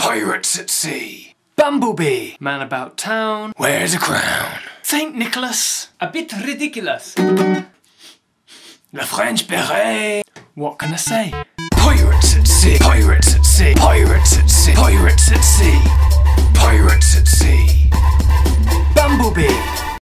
Pirates at Sea, Bumblebee, Man About Town, Where's a Crown, Saint Nicholas, A Bit Ridiculous, La French Beret. What can I say? Pirates at Sea, Pirates at Sea, Pirates at Sea, Pirates at Sea, Pirates at Sea, Bumblebee.